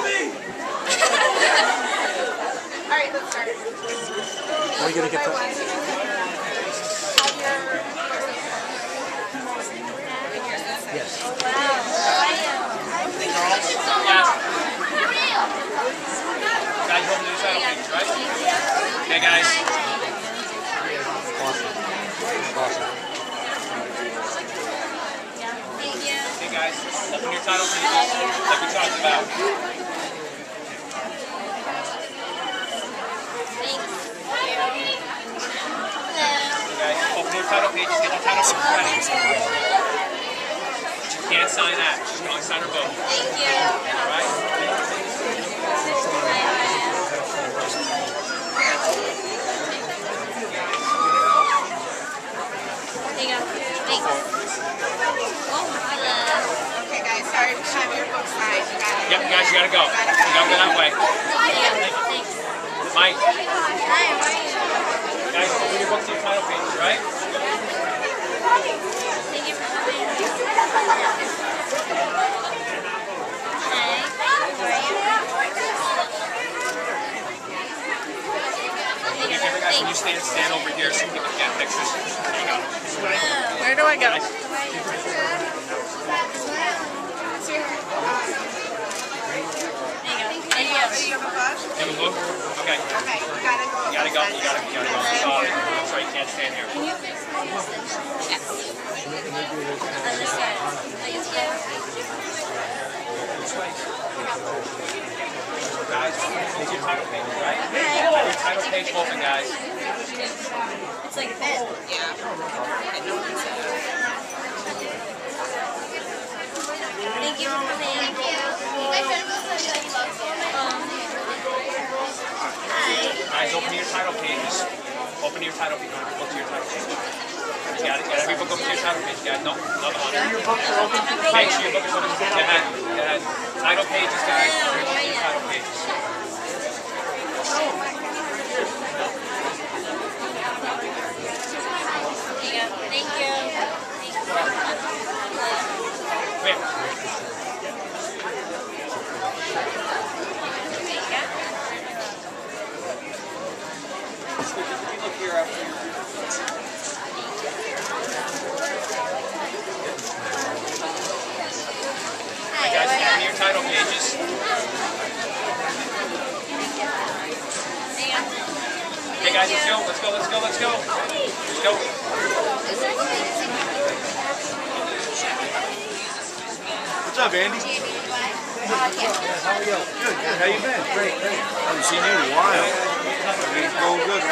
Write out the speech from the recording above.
me! Alright, let's start. How are you gonna get that? Yes. Guys, open the title right? Okay, guys. Awesome. Awesome. Okay, guys. Open your title pages, like we talked about. Title pages, get the title page. But you can't sign that. She's going to sign her book. All right? Okay, guys, sorry to have your book signed. You got. Yep, guys, you gotta go. You gotta go that way. Mike, guys, open your book to your title pages, right? Okay, can you stand stand over here so people can get pictures? There you go. Where do I go? Do you book? Have a book? Okay. Okay, you gotta go. You gotta go. You gotta, you gotta go. Sorry. Sorry, you can't stand here. Guys, it's your title page, right? Your title page open, guys. It's like this. Yeah. I know it's Thank you for coming. Thank you. Guys, open your title pages. Open your title page. Go to your title page. You got it. Get every book open to your title page, guys. No, another one. Your books are open to the Make sure your book is open. Go ahead. Go ahead. Title pages, guys. Open your title pages. Thank you. Come here. Look here after you. Guys, open your title pages. Hey guys, let's go, let's go, let's go, let's go. Let's go. What's up, Andy? How are you? Good, good. How you been? Great, great. Haven't seen you in a while. Everything's going good,